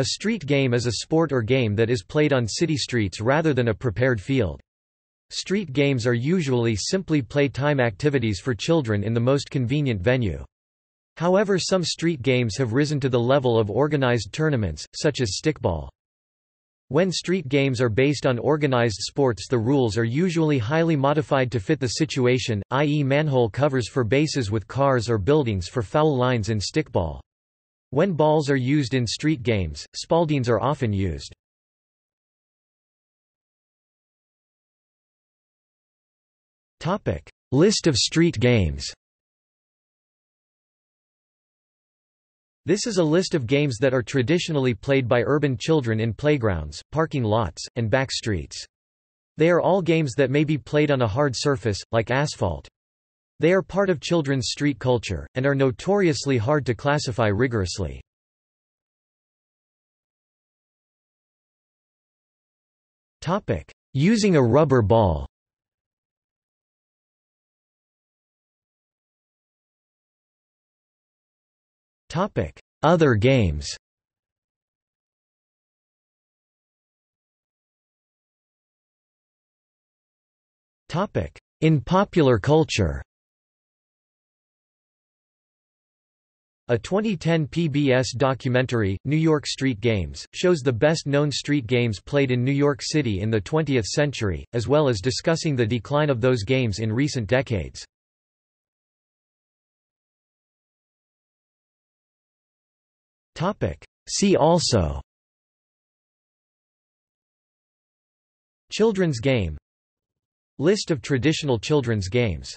A street game is a sport or game that is played on city streets rather than a prepared field. Street games are usually simply playtime activities for children in the most convenient venue. However some street games have risen to the level of organized tournaments, such as stickball. When street games are based on organized sports the rules are usually highly modified to fit the situation, i.e. manhole covers for bases with cars or buildings for foul lines in stickball. When balls are used in street games, spaldings are often used. Topic: List of street games This is a list of games that are traditionally played by urban children in playgrounds, parking lots, and back streets. They are all games that may be played on a hard surface, like asphalt. They are part of children's street culture, and are notoriously hard to classify rigorously. Using a rubber ball. Other games. In popular culture A 2010 PBS documentary, New York Street Games, shows the best-known street games played in New York City in the 20th century, as well as discussing the decline of those games in recent decades. See also Children's game List of traditional children's games